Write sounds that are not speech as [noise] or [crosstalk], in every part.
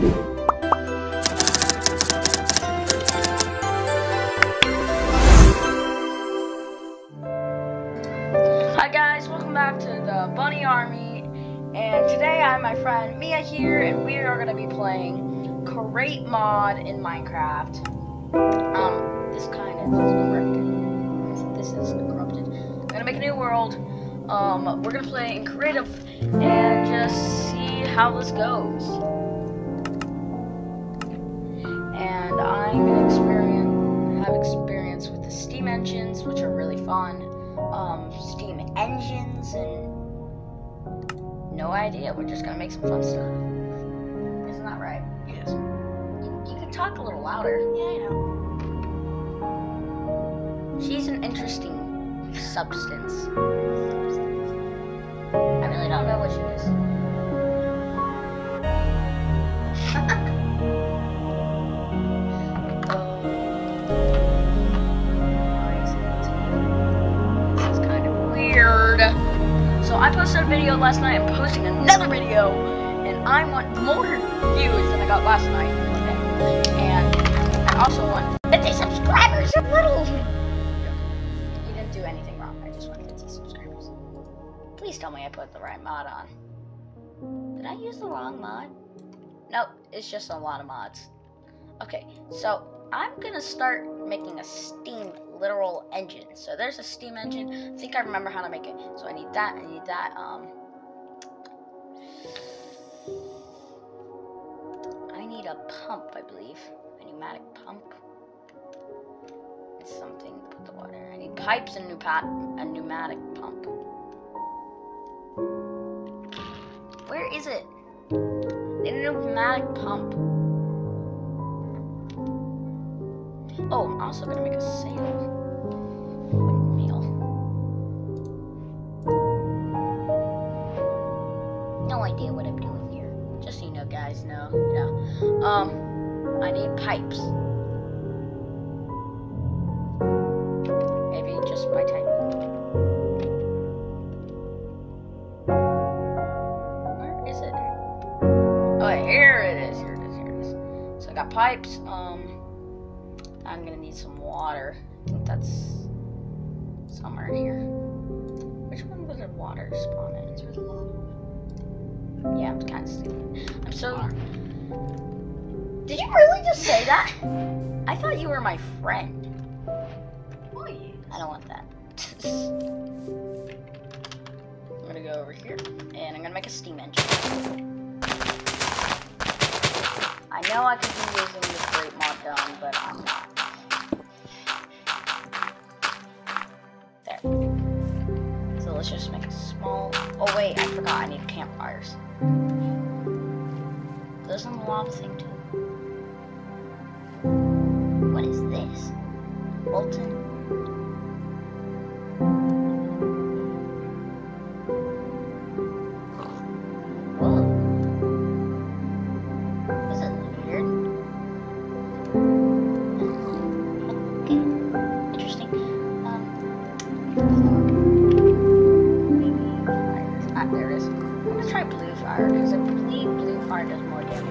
Hi guys, welcome back to the Bunny Army, and today I have my friend Mia here, and we are going to be playing Create Mod in Minecraft. Um, this kind of is corrupted. This is corrupted. I'm going to make a new world. Um, we're going to play in creative and just see how this goes. Engines, which are really fun um, Steam engines and no idea. We're just gonna make some fun stuff. Isn't that right? Yes. You, you can talk a little louder. Yeah, I know. She's an interesting substance. I really don't know what she is I posted a video last night. I'm posting another video, and I want more views than I got last night. And I also want 50 subscribers. A little. You didn't do anything wrong. I just want 50 subscribers. Please tell me I put the right mod on. Did I use the wrong mod? Nope, it's just a lot of mods. Okay, so I'm gonna start making a Steam literal engine. So there's a Steam engine. I think I remember how to make it. So I need that. I need that. Um, I need a pump, I believe, a pneumatic pump. It's something to put the water. I need pipes and a pneumatic pump. Where is it? I need a pneumatic pump. Oh, I'm also gonna make a sail. Windmill. No idea what I'm doing here. Just so you know, guys. No, yeah. Um, I need pipes. Yeah, I'm kind of stupid. I'm so. Did you really just say that? I thought you were my friend. Oh, yeah. I don't want that. I'm gonna go over here and I'm gonna make a steam engine. I know I could be using the great mod gun, but I'm not. There. So let's just make a small. Oh wait, I forgot. I need campfires. Those on the lava thing too. What is this? Molten blue does more damage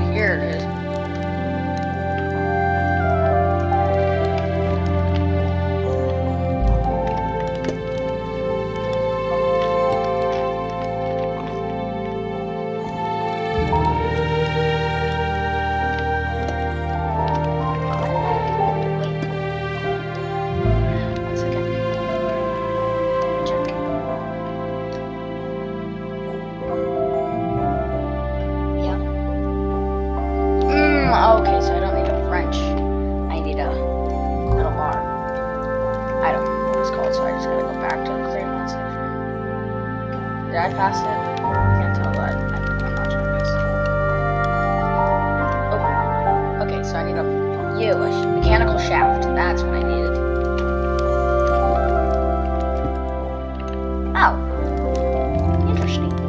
Here it is. Interesting.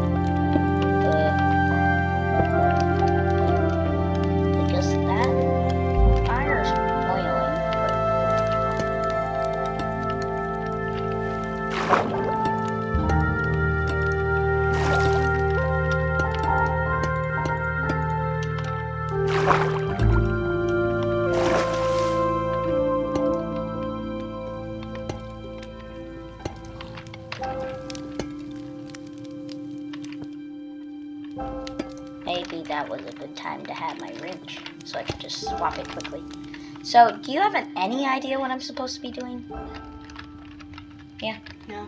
You have an, any idea what I'm supposed to be doing? Yeah? No.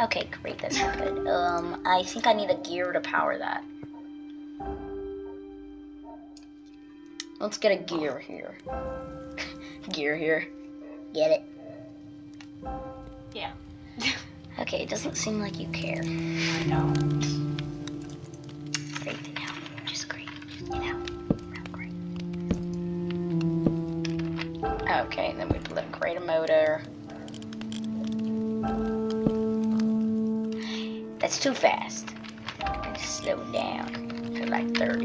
Okay, great, that's not good. [laughs] Um, I think I need a gear to power that. Let's get a gear here. [laughs] gear here. Get it? Yeah. [laughs] Okay, it doesn't seem like you care. I know. Okay, and then we put creative motor. That's too fast. Just slow down to like 30.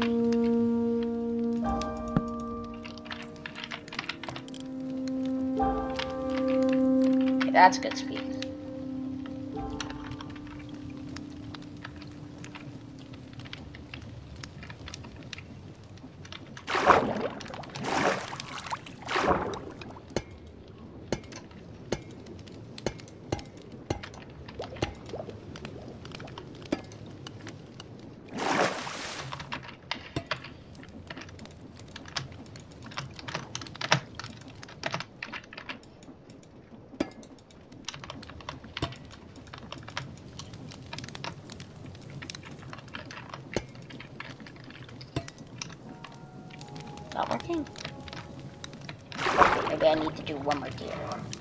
Okay, that's good speed. Working. Maybe I need to do one more gear.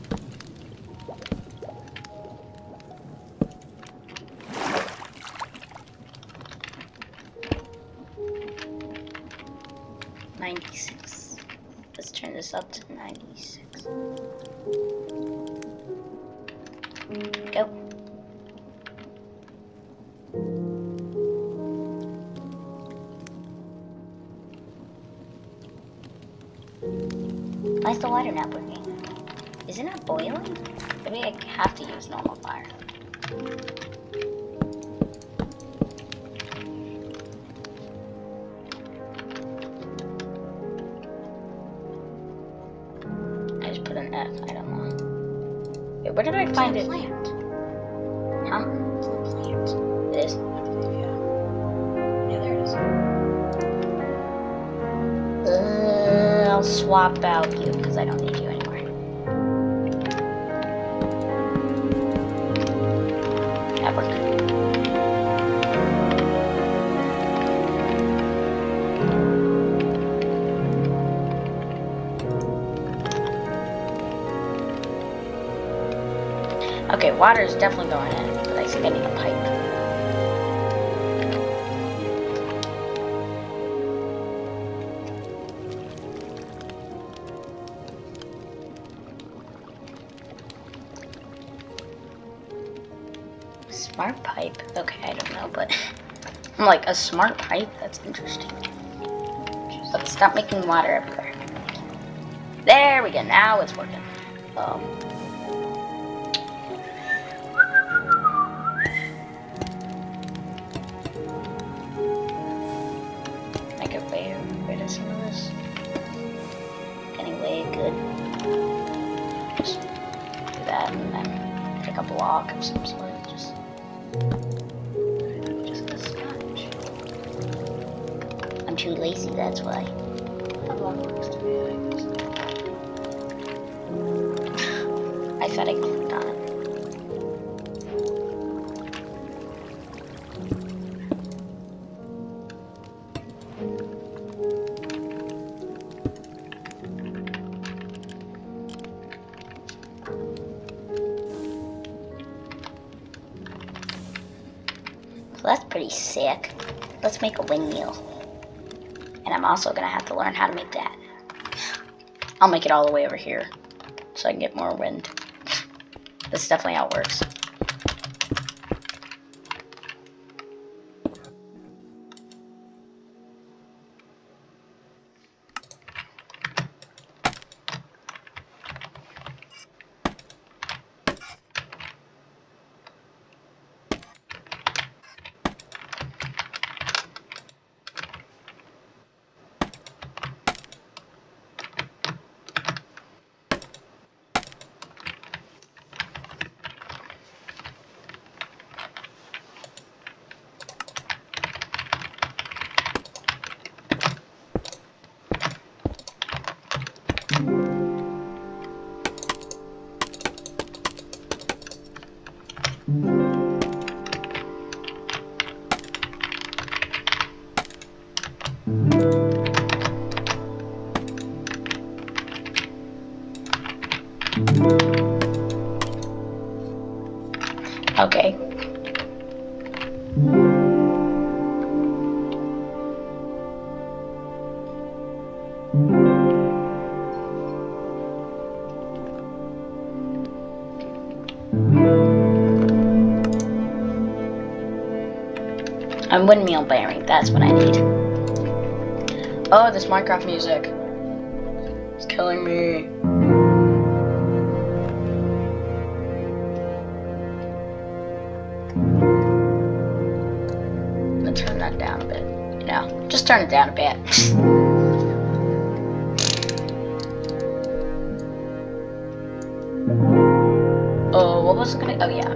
I just put an F, I don't know. Wait, where did I find it? Plant. Huh? It's a plant. It is. Yeah. Yeah, there it is. Uh, I'll swap out you water is definitely going in, but I think I need a pipe. Smart pipe? Okay, I don't know, but [laughs] I'm like a smart pipe? That's interesting. Stop making water everywhere. There we go. Now it's working. Um, that's pretty sick. Let's make a windmill. And I'm also gonna have to learn how to make that. I'll make it all the way over here so I can get more wind. [laughs] That's definitely how it works. I'm windmill bearing, that's what I need. Oh, this Minecraft music. It's killing me. Gonna turn that down a bit. You know, just turn it down a bit. [laughs] oh, what was it gonna? Oh yeah,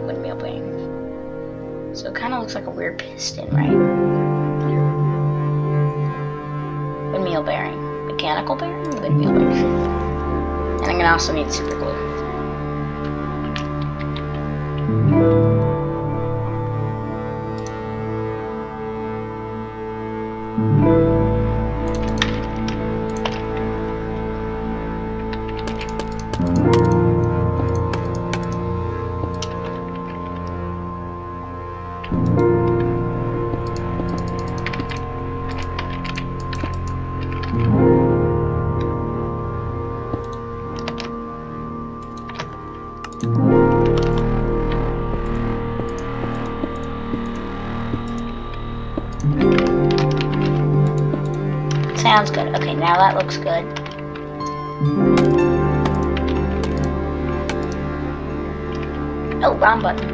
kind of looks like a weird piston, right? Windmill bearing, mechanical bearing, windmill bearing. And I'm gonna also need super glue. Now that looks good. Oh, wrong button.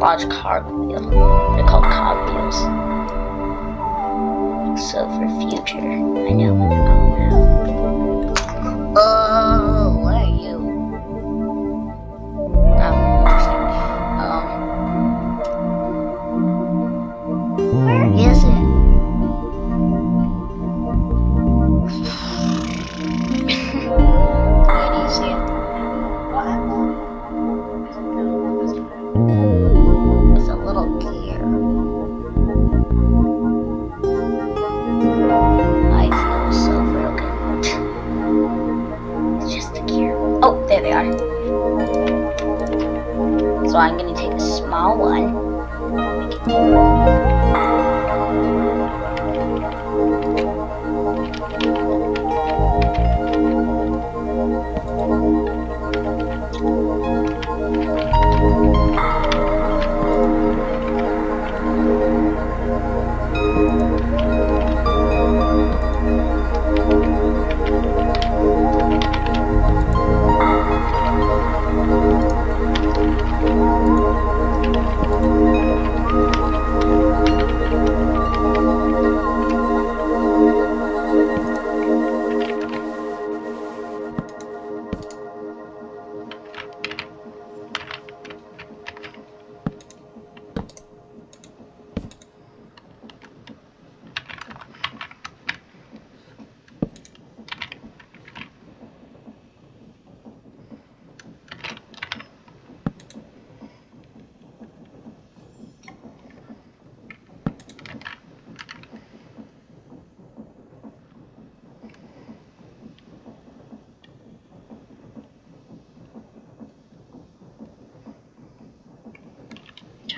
Large cogwheel. They're called cogwheels. So for future, I know what they're Oh.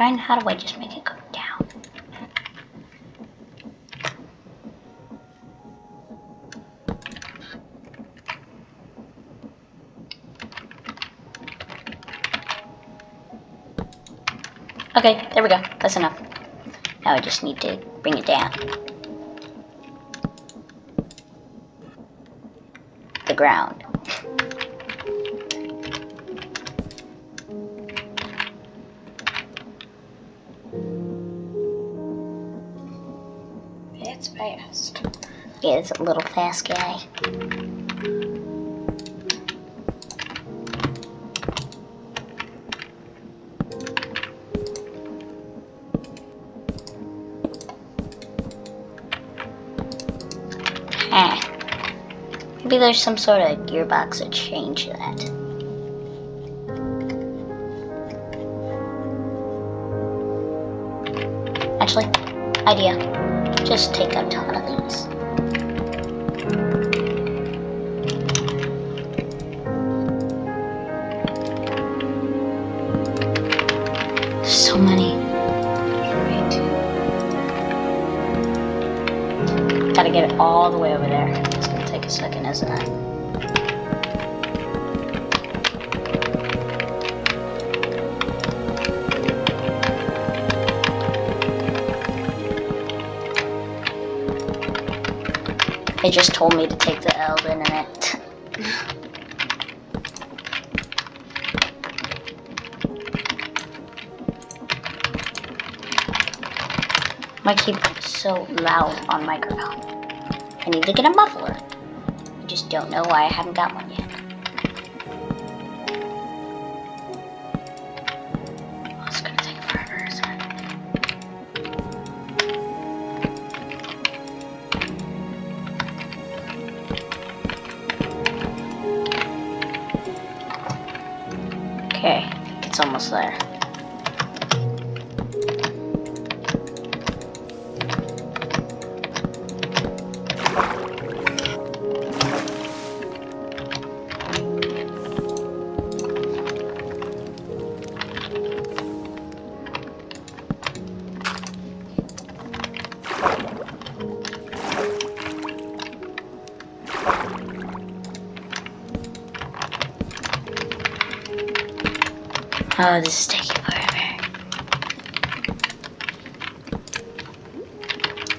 Trying, how do I just make it go down? Okay, there we go. That's enough. Now I just need to bring it down. The ground. It's fast. It's a little fast guy. Ah. Maybe there's some sort of gearbox that changed that. Actually, idea. Just take a ton of these. There's so many. Gotta get it all the way over there. It's gonna take a second, isn't it? It just told me to take the L it. My keyboard is so loud on microphone. I need to get a muffler. I just don't know why I haven't got one there. Oh, this is taking forever.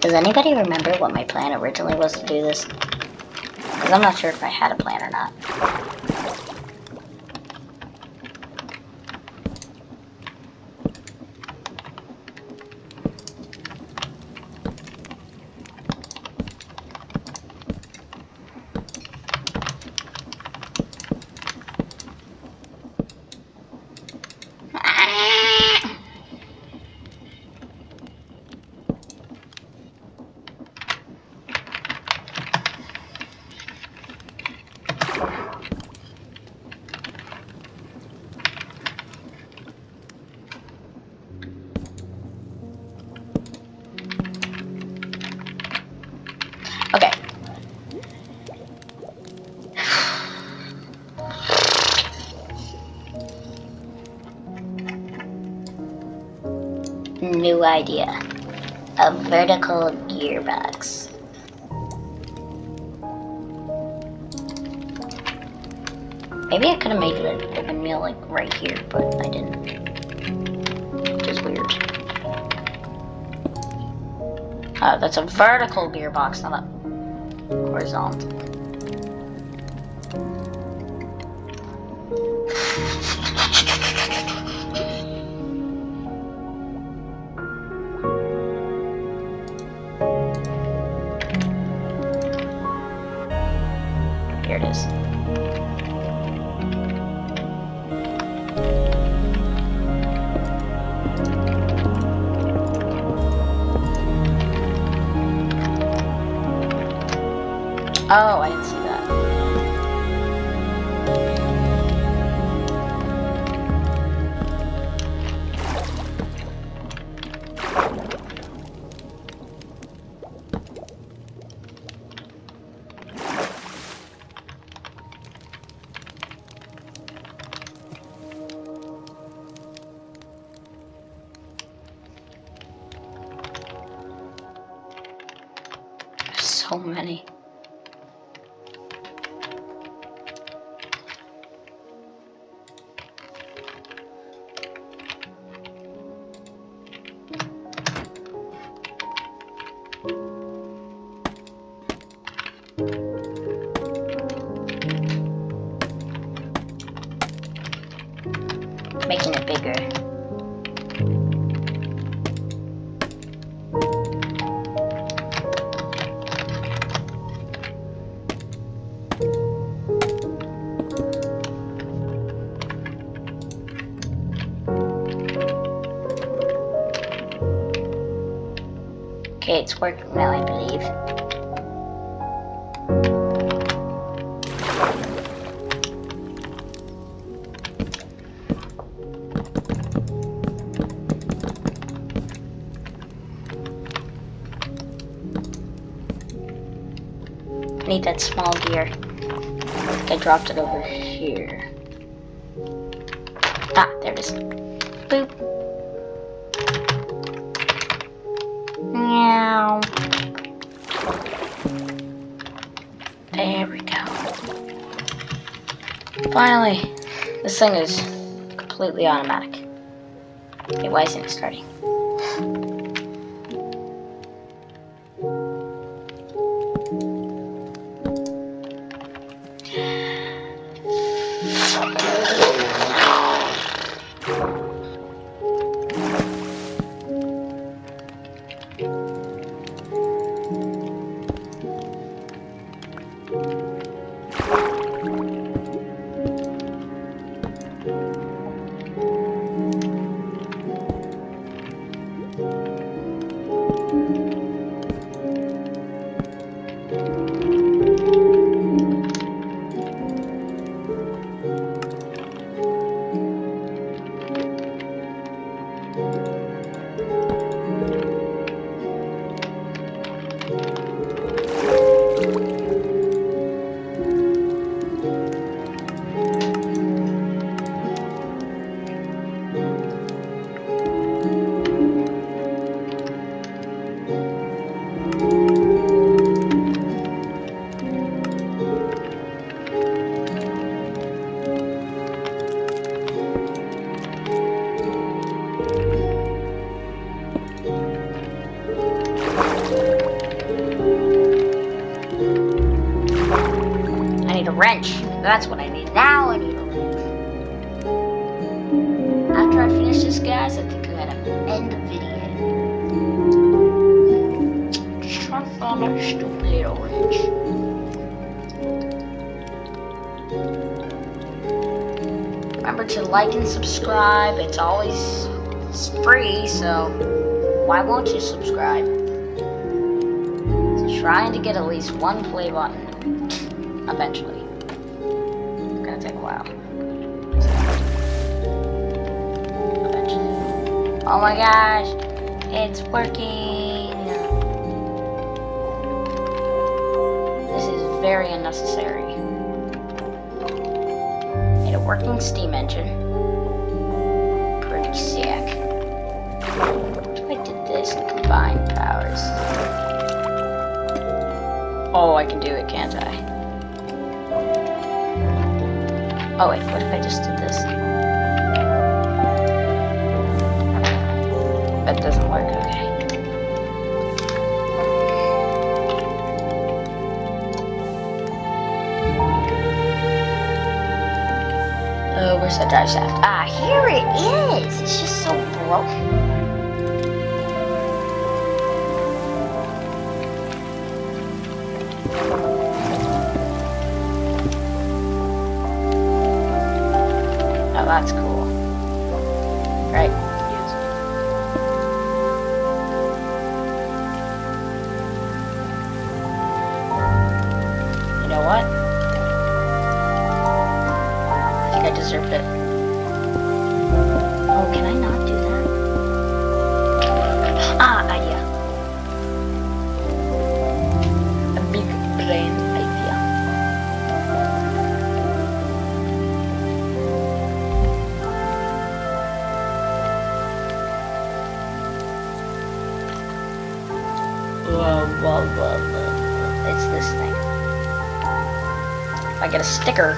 Does anybody remember what my plan originally was to do this? Because I'm not sure if I had a plan or not. New idea. A vertical gearbox. Maybe I could have made it a meal like right here, but I didn't. Which is weird. Oh, that's a vertical gearbox, not a horizontal. Oh, I see it's working now, I believe. I need that small gear. I think I dropped it over here. Ah, there it is. Boop. Finally, this thing is completely automatic. Okay, why isn't it starting? Wrench. That's what I need. Now I need a wrench. After I finish this, guys, I think I'm gonna end the video. Just trying to find my stupid little wrench. Remember to like and subscribe. It's always it's free, so why won't you subscribe? So trying to get at least one play button eventually. Oh my gosh, it's working. This is very unnecessary. Need a working steam engine. Pretty sick. I did this and combine powers? Oh, I can do it, can't I? Oh wait, what if I just did this? That doesn't work, okay. Oh, where's the drive shaft? Ah, here it is! It's just so broken. Oh, that's cool. Deserved it. Oh, can I not do that? Ah, idea. A big brain idea. Whoa, whoa, whoa, whoa. It's this thing. I get a sticker,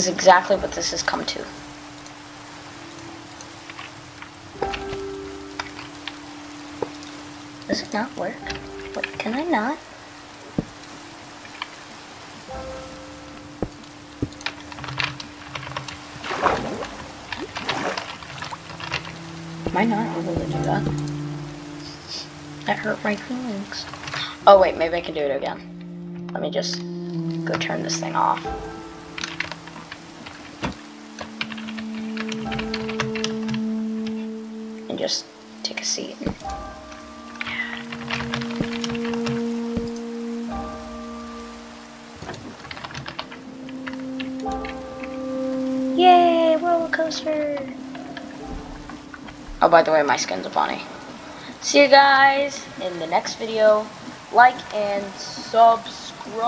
is exactly what this has come to. Does it not work? What, can I not? Am I not able to do that? That hurt my feelings. Oh wait, maybe I can do it again. Let me just go turn this thing off. Seat. Yay, roller coaster! Oh, by the way, my skin's a bunny. See you guys in the next video. Like and subscribe.